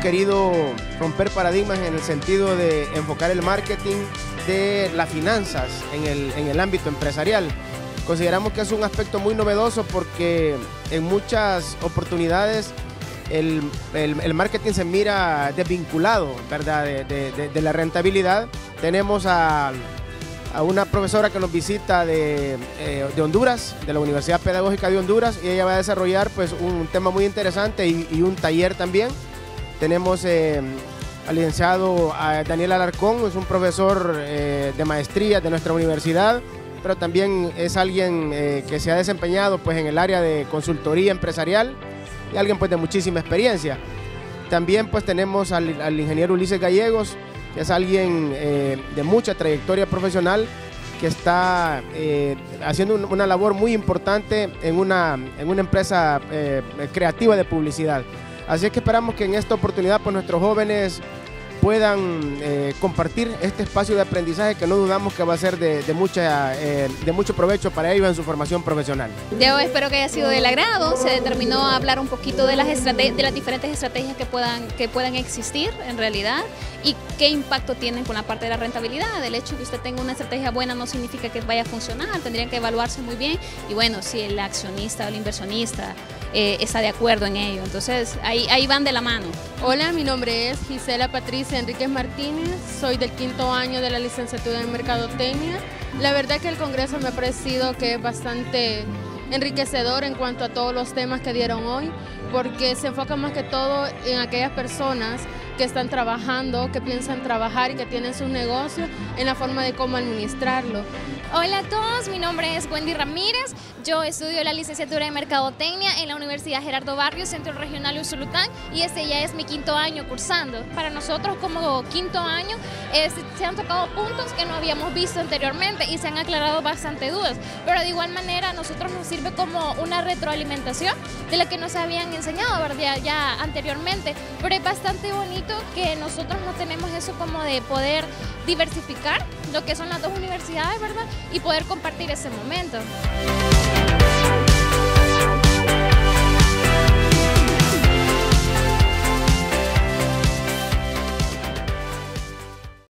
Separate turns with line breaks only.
querido romper paradigmas en el sentido de enfocar el marketing de las finanzas en el, en el ámbito empresarial. Consideramos que es un aspecto muy novedoso porque en muchas oportunidades el, el, marketing se mira desvinculado ¿verdad? De, la rentabilidad. Tenemos a, a, una profesora que nos visita de, eh, de, Honduras, de la Universidad Pedagógica de Honduras, y ella va a desarrollar pues, un tema muy interesante y, y un taller también. Tenemos eh, al licenciado Daniel Alarcón, es un profesor eh, de maestría de nuestra universidad pero también es alguien eh, que se ha desempeñado pues, en el área de consultoría empresarial y alguien pues, de muchísima experiencia. También pues, tenemos al, ingeniero Ulises Gallegos, que es alguien eh, de mucha trayectoria profesional que está haciendo un, una labor muy importante en una, en una empresa creativa de publicidad. Así es que esperamos que en esta oportunidad pues, nuestros jóvenes puedan eh, compartir este espacio de aprendizaje que no dudamos que va a ser de, de eh, de mucho provecho para ellos en su formación profesional.
Yo espero que haya sido del agrado, se determinó hablar un poquito de las, de diferentes estrategias que puedan, que puedan existir en realidad y qué impacto tienen con la parte de la rentabilidad. El hecho de que usted tenga una estrategia buena no significa que vaya a funcionar, tendrían que evaluarse muy bien y bueno, si el accionista o el inversionista eh, está de acuerdo en ello. Entonces, ahí, ahí van de la mano.
Hola, mi nombre es Gisela Patricia Enríquez Martínez, soy del quinto año de la licenciatura en Mercadotecnia. La verdad que el Congreso me ha parecido que es bastante enriquecedor en cuanto a todos los temas que dieron hoy, porque se enfoca más que todo en aquellas personas que están trabajando, que piensan trabajar y que tienen sus negocios en la forma de cómo administrarlo.
Hola a todos, mi nombre es Wendy Ramírez, yo estudio la licenciatura en Mercadotecnia en la Universidad Gerardo Barrios, Centro Regional Usulután, y este ya es mi quinto año cursando. Para nosotros como quinto año se han tocado puntos que no habíamos visto anteriormente y se han aclarado bastante dudas, pero de igual manera a nosotros nos sirve como una retroalimentación de lo que nos habían enseñado ya anteriormente, pero es bastante bonito que nosotros no tenemos eso como de poder diversificar lo que son las dos universidades, ¿verdad? Y poder compartir ese momento.